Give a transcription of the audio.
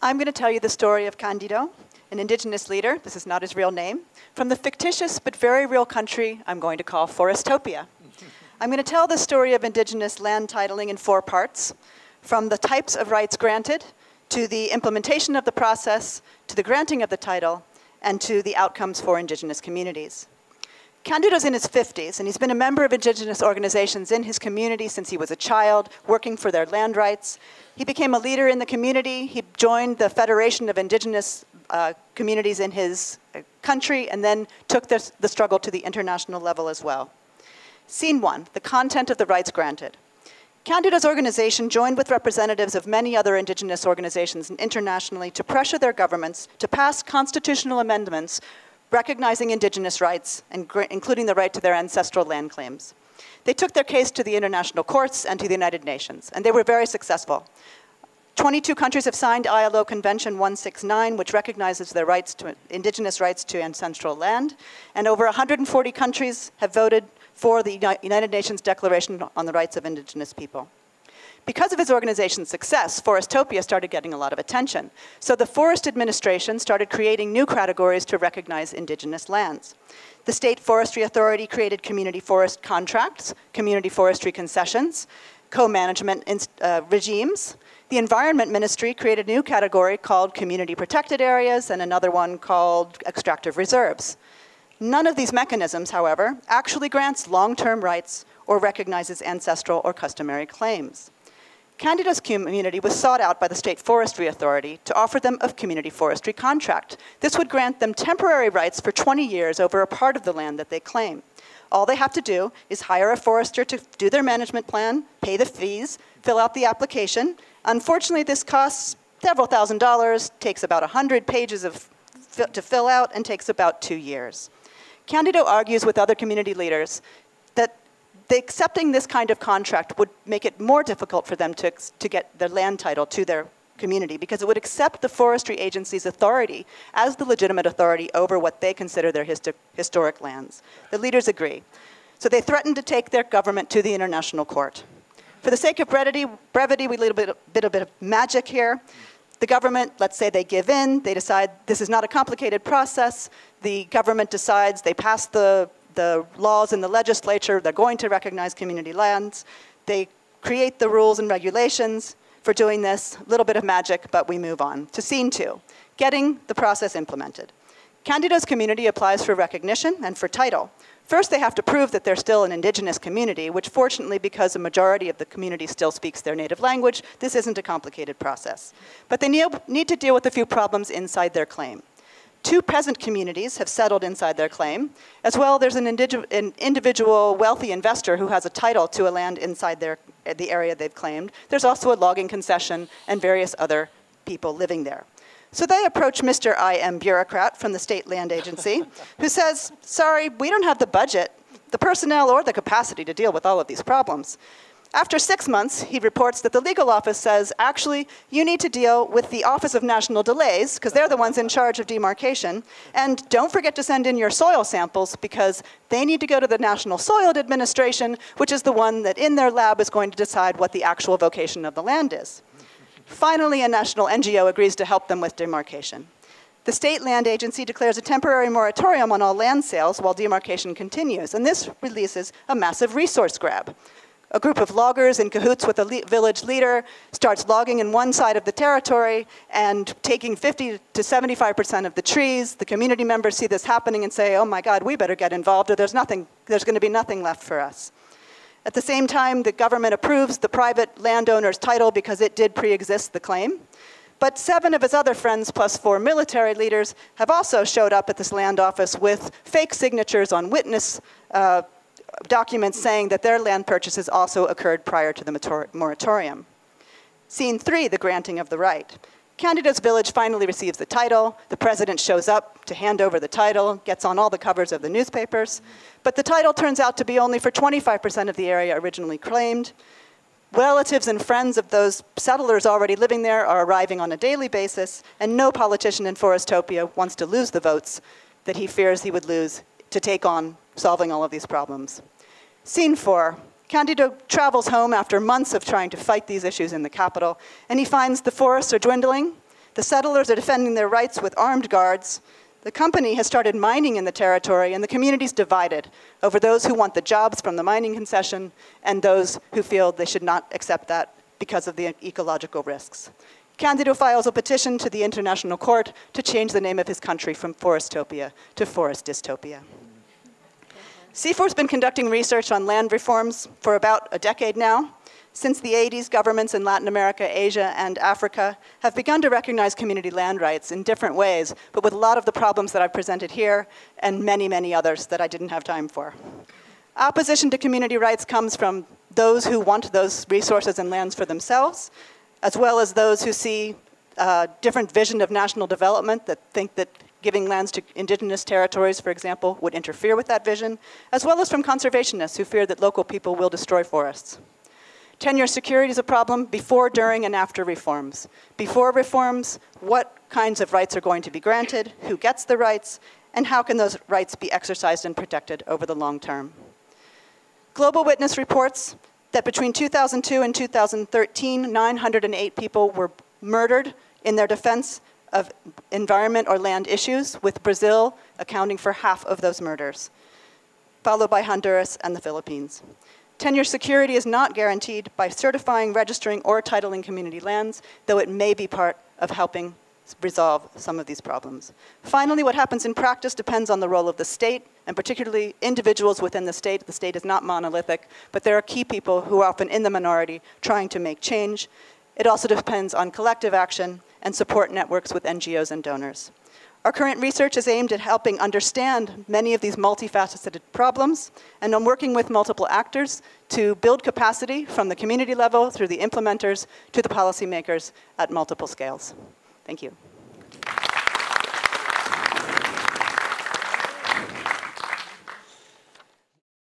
I'm going to tell you the story of Candido, an indigenous leader, this is not his real name, from the fictitious but very real country I'm going to call Forestopia. I'm going to tell the story of indigenous land titling in four parts, from the types of rights granted, to the implementation of the process, to the granting of the title, and to the outcomes for indigenous communities. Candido's in his 50s, and he's been a member of indigenous organizations in his community since he was a child, working for their land rights. He became a leader in the community. He joined the Federation of Indigenous uh, Communities in his uh, country, and then took this, the struggle to the international level as well. Scene one, the content of the rights granted. Candido's organization joined with representatives of many other indigenous organizations internationally to pressure their governments to pass constitutional amendments recognizing indigenous rights, and including the right to their ancestral land claims. They took their case to the international courts and to the United Nations, and they were very successful. 22 countries have signed ILO Convention 169, which recognizes their rights to indigenous rights to ancestral land, and over 140 countries have voted for the United Nations Declaration on the Rights of Indigenous People. Because of his organization's success, Forestopia started getting a lot of attention. So the Forest Administration started creating new categories to recognize indigenous lands. The State Forestry Authority created community forest contracts, community forestry concessions, co-management uh, regimes. The Environment Ministry created a new category called community protected areas and another one called extractive reserves. None of these mechanisms, however, actually grants long-term rights or recognizes ancestral or customary claims. Candido's community was sought out by the State Forestry Authority to offer them a community forestry contract. This would grant them temporary rights for 20 years over a part of the land that they claim. All they have to do is hire a forester to do their management plan, pay the fees, fill out the application. Unfortunately, this costs several thousand dollars, takes about 100 pages of, to fill out, and takes about two years. Candido argues with other community leaders the accepting this kind of contract would make it more difficult for them to, to get their land title to their community because it would accept the forestry agency's authority as the legitimate authority over what they consider their histo historic lands. The leaders agree. So they threaten to take their government to the International Court. For the sake of brevity, brevity we a bit, bit, a bit of magic here. The government, let's say they give in, they decide this is not a complicated process. The government decides, they pass the the laws in the legislature, they're going to recognize community lands. They create the rules and regulations for doing this. A little bit of magic, but we move on. To scene two, getting the process implemented. Candido's community applies for recognition and for title. First, they have to prove that they're still an indigenous community, which fortunately, because a majority of the community still speaks their native language, this isn't a complicated process. But they need to deal with a few problems inside their claim. Two peasant communities have settled inside their claim. As well, there's an, an, individual wealthy investor who has a title to a land inside their, the area they've claimed. There's also a logging concession and various other people living there. So they approach Mr. I.M. Bureaucrat from the State Land Agency, who says, sorry, we don't have the budget, the personnel, or the capacity to deal with all of these problems. After six months, he reports that the legal office says, actually, you need to deal with the Office of National Delays, because they're the ones in charge of demarcation, and don't forget to send in your soil samples, because they need to go to the National Soil Administration, which is the one that in their lab is going to decide what the actual vocation of the land is. Finally, a national NGO agrees to help them with demarcation. The state land agency declares a temporary moratorium on all land sales while demarcation continues, and this releases a massive resource grab. A group of loggers in cahoots with a le village leader starts logging in one side of the territory and taking 50 to 75% of the trees. The community members see this happening and say, oh my God, we better get involved or there's, nothing, there's gonna be nothing left for us. At the same time, the government approves the private landowner's title because it did pre-exist the claim. But seven of his other friends, plus four military leaders, have also showed up at this land office with fake signatures on witness uh, documents saying that their land purchases also occurred prior to the moratorium. Scene three, the granting of the right. Candido's village finally receives the title. The president shows up to hand over the title, gets on all the covers of the newspapers. But the title turns out to be only for 25% of the area originally claimed. Relatives and friends of those settlers already living there are arriving on a daily basis, and no politician in Forestopia wants to lose the votes that he fears he would lose to take on solving all of these problems. Scene four, Candido travels home after months of trying to fight these issues in the capital, and he finds the forests are dwindling, The settlers are defending their rights with armed guards. The company has started mining in the territory, and the community's divided over those who want the jobs from the mining concession and those who feel they should not accept that because of the ecological risks. Candido files a petition to the International Court to change the name of his country from Forestopia to Forest Dystopia. CIFOR's been conducting research on land reforms for about a decade now. Since the 80s, governments in Latin America, Asia, and Africa have begun to recognize community land rights in different ways, but with a lot of the problems that I've presented here and many, many others that I didn't have time for. Opposition to community rights comes from those who want those resources and lands for themselves, as well as those who see a different vision of national development that think that giving lands to indigenous territories, for example, would interfere with that vision, as well as from conservationists who fear that local people will destroy forests. Tenure security is a problem before, during, and after reforms. Before reforms, what kinds of rights are going to be granted, who gets the rights, and how can those rights be exercised and protected over the long term. Global Witness reports that between 2002 and 2013, 908 people were murdered in their defense of environment or land issues, with Brazil accounting for half of those murders, followed by Honduras and the Philippines. Tenure security is not guaranteed by certifying, registering, or titling community lands, though it may be part of helping resolve some of these problems. Finally, what happens in practice depends on the role of the state, and particularly individuals within the state. The state is not monolithic, but there are key people who are often in the minority trying to make change. It also depends on collective action and support networks with NGOs and donors. Our current research is aimed at helping understand many of these multifaceted problems and on working with multiple actors to build capacity from the community level through the implementers to the policymakers at multiple scales. Thank you.